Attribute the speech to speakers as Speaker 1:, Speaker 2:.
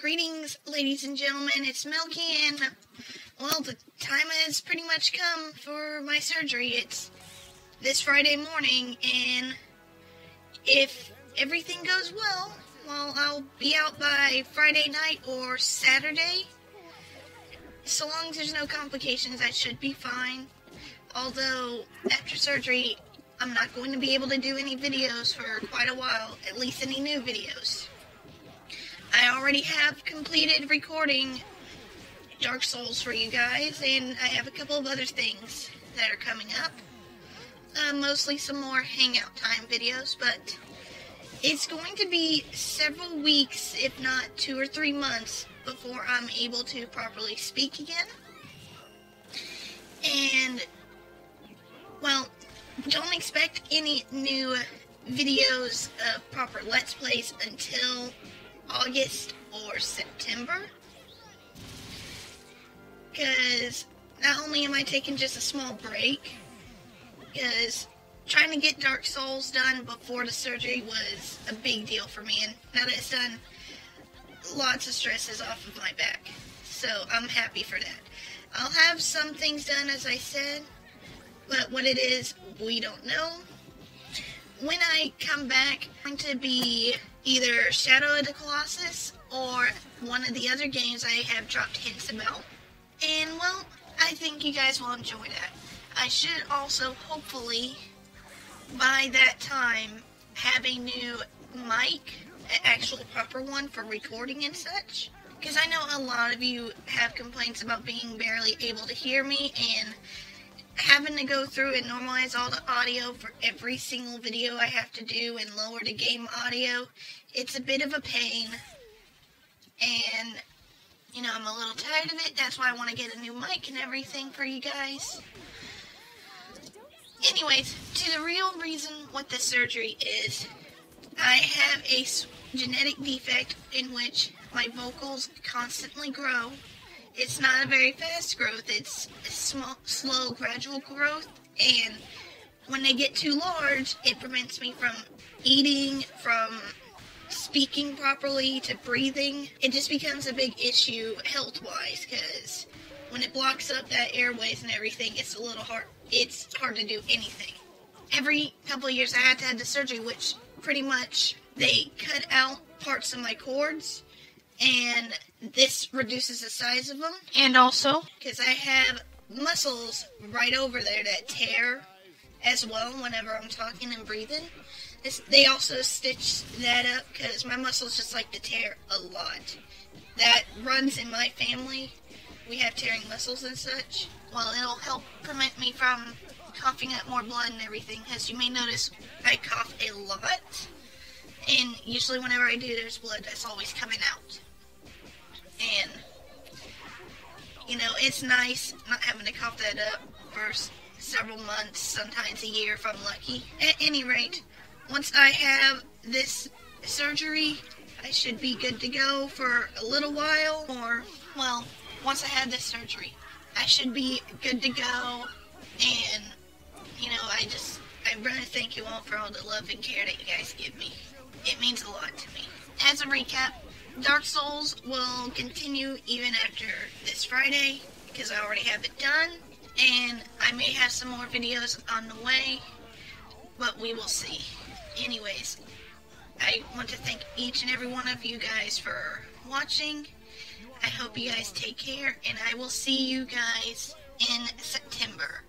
Speaker 1: Greetings, ladies and gentlemen. It's Milky, and well, the time has pretty much come for my surgery. It's this Friday morning, and if everything goes well, well, I'll be out by Friday night or Saturday. So long as there's no complications, I should be fine. Although, after surgery, I'm not going to be able to do any videos for quite a while, at least any new videos. I already have completed recording Dark Souls for you guys, and I have a couple of other things that are coming up. Uh, mostly some more hangout time videos, but it's going to be several weeks, if not two or three months, before I'm able to properly speak again. And, well, don't expect any new videos of proper Let's Plays until August or September. Because not only am I taking just a small break, because trying to get Dark Souls done before the surgery was a big deal for me, and now that it's done, lots of stress is off of my back. So I'm happy for that. I'll have some things done, as I said, but what it is, we don't know. When I come back, I'm going to be either Shadow of the Colossus or one of the other games I have dropped hints about. And well, I think you guys will enjoy that. I should also hopefully by that time have a new mic, an actual proper one for recording and such. Because I know a lot of you have complaints about being barely able to hear me and having to go through and normalize all the audio for every single video I have to do and lower the game audio. It's a bit of a pain. And, you know, I'm a little tired of it. That's why I want to get a new mic and everything for you guys. Anyways, to the real reason what the surgery is, I have a genetic defect in which my vocals constantly grow it's not a very fast growth. It's small, slow, gradual growth. And when they get too large, it prevents me from eating, from speaking properly, to breathing. It just becomes a big issue health wise because when it blocks up that airways and everything, it's a little hard. It's hard to do anything. Every couple of years, I had to have the surgery, which pretty much they cut out parts of my cords and this reduces the size of them. And also, because I have muscles right over there that tear as well whenever I'm talking and breathing. This, they also stitch that up because my muscles just like to tear a lot. That runs in my family. We have tearing muscles and such. Well, it'll help prevent me from coughing up more blood and everything. As you may notice, I cough a lot. And usually whenever I do, there's blood that's always coming out. And, you know, it's nice not having to cough that up for several months, sometimes a year if I'm lucky. At any rate, once I have this surgery, I should be good to go for a little while, or, well, once I have this surgery, I should be good to go, and, you know, I just, I really thank you all for all the love and care that you guys give me. It means a lot to me. As a recap, Dark Souls will continue even after this Friday because I already have it done. And I may have some more videos on the way, but we will see. Anyways, I want to thank each and every one of you guys for watching. I hope you guys take care, and I will see you guys in September.